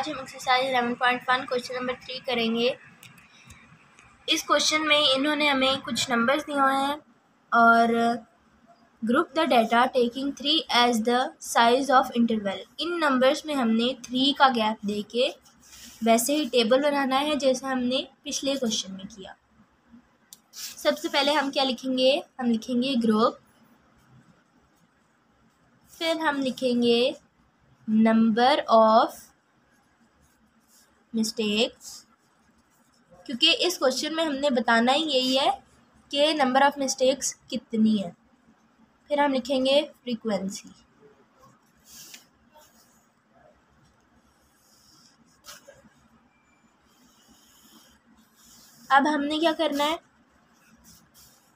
आज हम exercise eleven point one question number three करेंगे। इस क्वेश्चन में इन्होंने हमें कुछ नंबर्स दिए हुए हैं और group the data taking three as the size of interval in numbers में हमने थ्री का गैप दे के वैसे ही टेबल बनाना है जैसे हमने पिछले क्वेश्चन में किया। सबसे पहले हम क्या लिखेंगे? हम लिखेंगे ग्रुप फिर हम लिखेंगे नंबर ऑफ़ मिस्टेक्स क्योंकि इस क्वेश्चन में हमने बताना ही यही है कि नंबर ऑफ़ मिस्टेक्स कितनी है। फिर हम लिखेंगे फ्रीक्वेंसी अब हमने क्या करना है?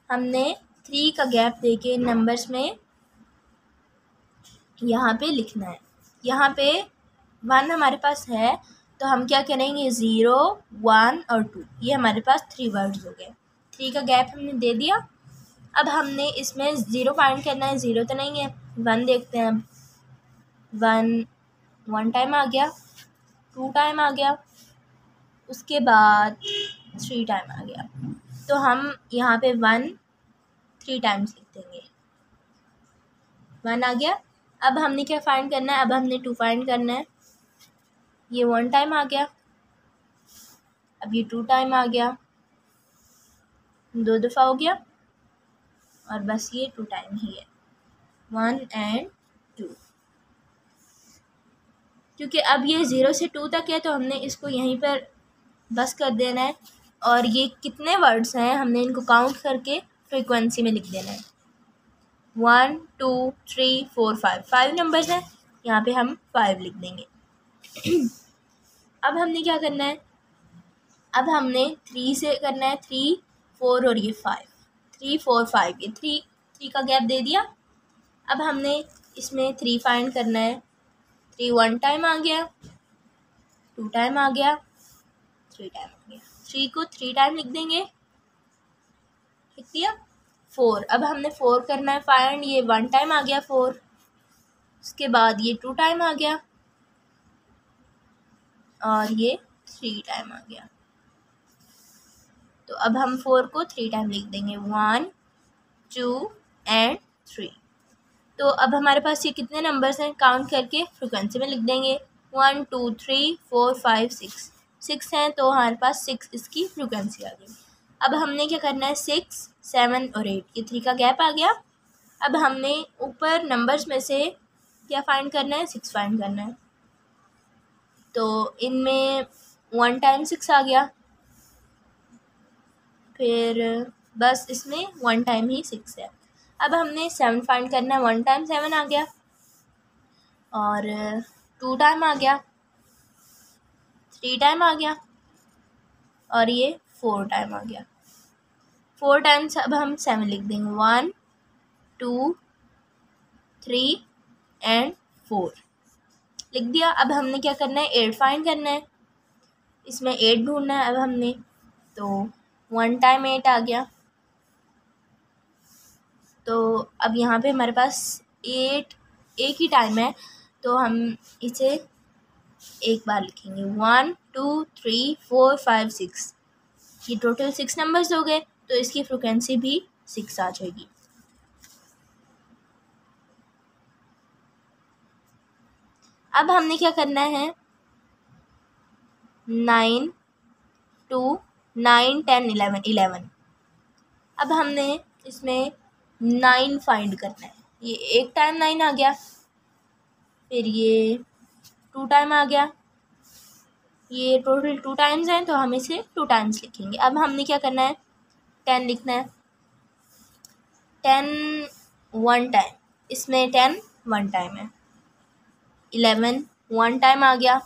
हमने थ्री का गैप देके नंबर्स में यहाँ पे लिखना है। यहाँ पे वन हमारे पास है तो हम क्या करेंगे? ज़ीरो वन और टू ये हमारे पास थ्री वर्ड्स हो गए. थ्री का गैप हमने दे दिया. अब हमने इसमें ज़ीरो फाइंड करना है. ज़ीरो तो नहीं है. वन देखते हैं अब. वन वन टाइम आ गया. टू टाइम आ गया. उसके बाद थ्री टाइम आ गया. तो हम यहाँ पे वन थ्री टाइम्स लिख देंगे. वन आ गया. अब हमने क्या फाइंड करना है? अब हमने टू फाइंड करना है. ये वन टाइम आ गया। अब ये टू टाइम आ गया। दो दफ़ा हो गया। और बस ये टू टाइम ही है। वन एंड टू क्योंकि अब ये ज़ीरो से टू तक है तो हमने इसको यहीं पर बस कर देना है। और ये कितने वर्ड्स हैं, हमने इनको काउंट करके फ्रीक्वेंसी में लिख देना है। One two three four five five numbers हैं। यहाँ पे हम फाइव लिख देंगे। अब हमने क्या करना है? अब हमने थ्री से करना है थ्री फोर और ये फाइव थ्री फोर फाइव ये थ्री थ्री का गैप दे दिया. अब हमने इसमें थ्री फाइंड करना है. थ्री वन टाइम आ गया. टू टाइम आ गया. थ्री टाइम आ गया. थ्री को थ्री टाइम लिख देंगे. लिख दिया? फोर अब हमने फोर करना है. फाइंड ये वन टाइम आ गया फोर उसके बाद ये टू टाइम आ गया. और ये थ्री टाइम आ गया। तो अब हम फोर को थ्री टाइम लिख देंगे। वन टू एंड थ्री तो अब हमारे पास ये कितने नंबर्स हैं? काउंट करके फ्रिक्वेंसी में लिख देंगे। One two three four five six six हैं तो हमारे पास सिक्स इसकी फ्रिक्वेंसी आ गई। अब हमने क्या करना है? सिक्स सेवन और एट ये थ्री का गैप आ गया। अब हमने ऊपर नंबर्स में से क्या फाइंड करना है? सिक्स फाइंड करना है। तो इनमें वन टाइम सिक्स आ गया। फिर बस इसमें वन टाइम ही सिक्स है। अब हमने सेवन फाइंड करना है वन टाइम सेवन आ गया। और टू टाइम आ गया। थ्री टाइम आ गया। और ये फोर टाइम आ गया। फोर टाइम्स अब हम सेवन लिख देंगे। One two three and four लिख दिया, अब हमने क्या करना है? एट फाइंड करना है। इसमें एट ढूंढना है अब हमने। तो वन टाइम एट आ गया। तो अब यहाँ पे हमारे पास एट एक ही टाइम है। तो हम इसे एक बार लिखेंगे। One two three four five six ये टोटल सिक्स नंबर्स हो गए तो इसकी फ्रिक्वेंसी भी सिक्स आ जाएगी। अब हमने क्या करना है? Nine, two, nine, ten, eleven eleven. अब हमने इसमें नाइन फाइंड करना है। ये एक टाइम नाइन आ गया, फिर ये टू टाइम आ गया। ये टोटल टू टाइम्स हैं तो हम इसे टू टाइम्स लिखेंगे। अब हमने क्या करना है? टेन लिखना है। Ten, one time. इसमें टेन, वन टाइम है। इलेवन वन टाइम आ गया।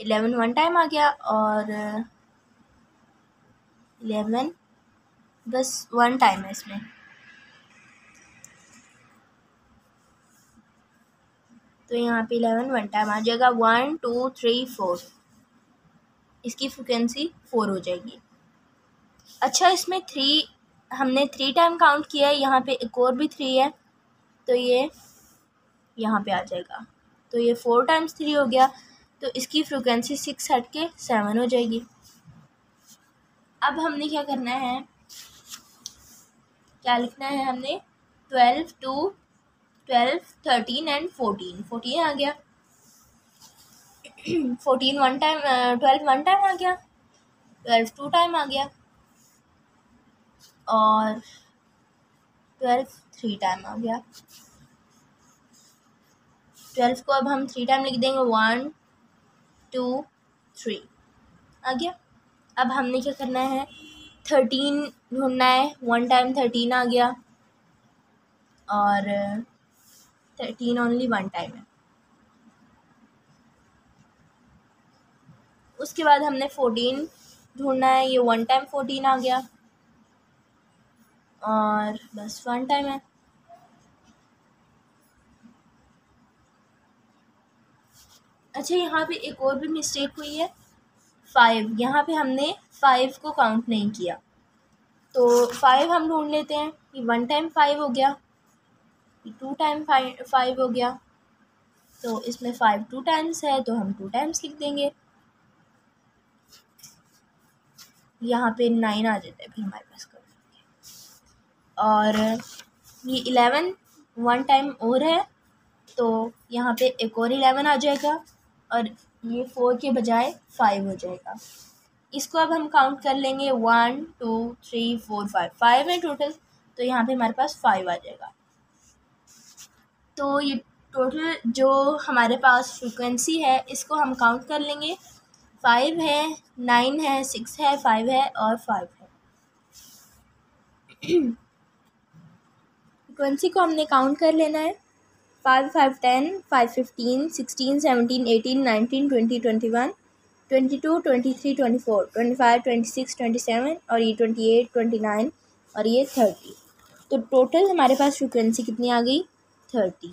इलेवन वन टाइम आ गया और, इलेवन, बस वन टाइम है इसमें। तो यहाँ पे इलेवन वन टाइम आ जाएगा। वन टू थ्री फोर इसकी फ्रिक्वेंसी फोर हो जाएगी। अच्छा इसमें थ्री हमने थ्री टाइम काउंट किया है। यहाँ पे एक और भी थ्री है। तो ये यहाँ पे आ जाएगा। तो ये फोर टाइम्स थ्री हो गया तो इसकी फ्रिक्वेंसी सिक्स हट के सेवन हो जाएगी। अब हमने क्या करना है? क्या लिखना है हमने? Twelve two twelve thirteen and fourteen fourteen आ गया। Fourteen one time twelve one time आ गया। ट्वेल्व टू टाइम आ गया। और ट्वेल्व थ्री टाइम आ गया। ट्वेल्व को अब हम थ्री टाइम लिख देंगे वन टू थ्री आ गया? अब हमने क्या करना है? थर्टीन ढूंढना है वन टाइम थर्टीन आ गया। और थर्टीन ओनली वन टाइम है। उसके बाद हमने फोर्टीन ढूंढना है, ये वन टाइम फोर्टीन आ गया। और बस वन टाइम है। अच्छा यहाँ पे एक और भी मिस्टेक हुई है। फाइव यहाँ पे हमने फाइव को काउंट नहीं किया। तो फाइव हम ढूंढ लेते हैं कि वन टाइम फाइव हो गया टू टाइम फाइव हो गया। तो इसमें फाइव टू टाइम्स है तो हम टू टाइम्स लिख देंगे। यहाँ पे नाइन आ जाता है फिर हमारे पास कर और ये इलेवन वन टाइम और है तो यहाँ पे एक और इलेवन आ जाएगा। और ये फोर के बजाय फाइव हो जाएगा। इसको अब हम काउंट कर लेंगे। One two three four five five है टोटल तो यहाँ पे हमारे पास फाइव आ जाएगा। तो ये टोटल जो हमारे पास फ्रिक्वेंसी है, इसको हम काउंट कर लेंगे। फाइव है नाइन है सिक्स है फाइव है और फाइव है। फ्रिक्वेंसी को हमने काउंट कर लेना है। Five five ten five fifteen sixteen seventeen eighteen nineteen twenty twenty one twenty two twenty three twenty four twenty five twenty six twenty seven और ये ट्वेंटी एट ट्वेंटी नाइन और ये थर्टी तो टोटल हमारे पास frequency कितनी आ गई? Thirty